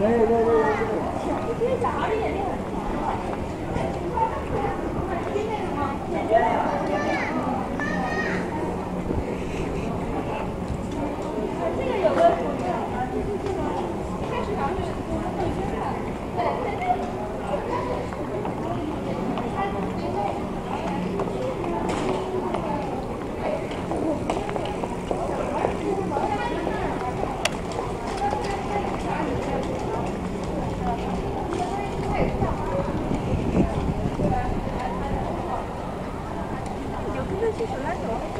Hey, hey.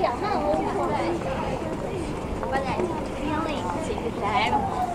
两万五，对，我来，年龄这个上。